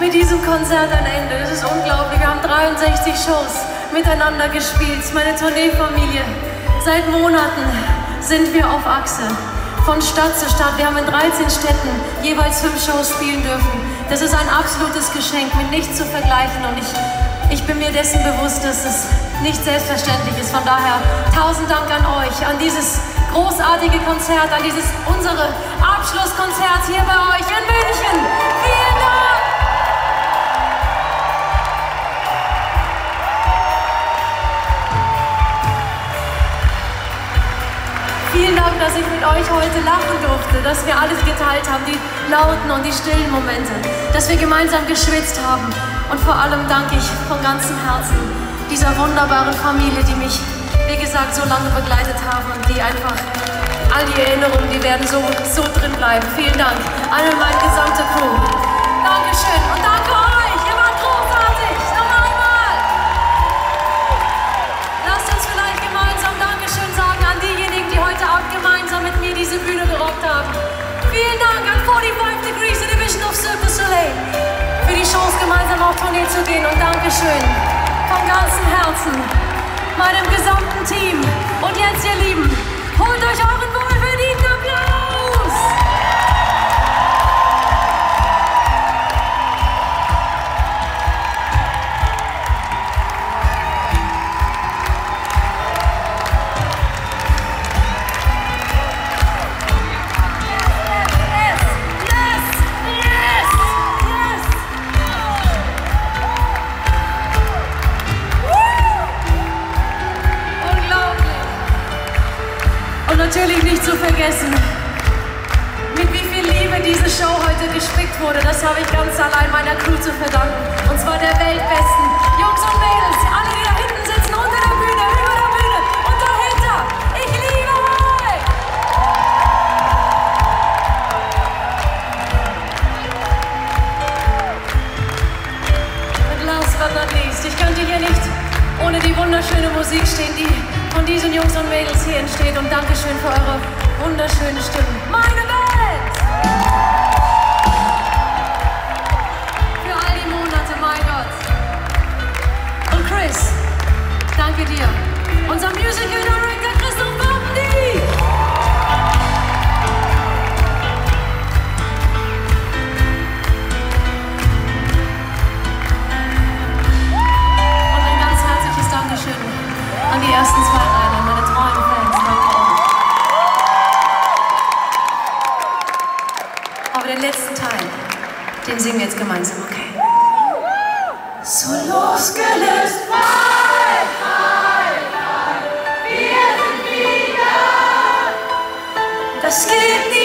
mit diesem Konzert ein Ende. Es ist unglaublich. Wir haben 63 Shows miteinander gespielt. Meine Tourneefamilie. Seit Monaten sind wir auf Achse. Von Stadt zu Stadt. Wir haben in 13 Städten jeweils fünf Shows spielen dürfen. Das ist ein absolutes Geschenk, mit nichts zu vergleichen. Und ich, ich bin mir dessen bewusst, dass es nicht selbstverständlich ist. Von daher tausend Dank an euch, an dieses großartige Konzert, an dieses unsere Abschlusskonzert hier bei euch in München. Vielen Vielen Dank, dass ich mit euch heute lachen durfte, dass wir alles geteilt haben, die lauten und die stillen Momente, dass wir gemeinsam geschwitzt haben. Und vor allem danke ich von ganzem Herzen dieser wunderbaren Familie, die mich wie gesagt, so lange begleitet haben und die einfach all die Erinnerungen, die werden so, so drin bleiben. Vielen Dank an meine gesamte Crew. Dankeschön und danke euch. Gerockt haben. Vielen Dank an 45 Degrees Division of Cirque Soleil für die Chance, gemeinsam auf Tournee zu gehen und Dankeschön von ganzem Herzen meinem gesamten Team. Und jetzt, ihr Lieben, holt euch euren wohlverdienten natürlich nicht zu vergessen, mit wie viel Liebe diese Show heute gespickt wurde. Das habe ich ganz allein meiner Crew zu verdanken. Und zwar der weltbesten Jungs und Mädels, alle, die da hinten sitzen, unter der Bühne, über der Bühne und dahinter. Ich liebe euch! Und last but not least, ich könnte hier nicht ohne die wunderschöne Musik stehen, die von diesen Jungs und Mädels hier entsteht. Und Dankeschön für eure wunderschönen Stimmen. Meine Welt! Für all die Monate, mein Gott. Und Chris, danke dir. Unser Musical Director Christoph Bamdi. Und ein ganz herzliches Dankeschön an die ersten zwei den letzten Teil, den singen wir jetzt gemeinsam, okay? So losgelöst, frei, frei, frei, wir sind wieder. Das geht vor.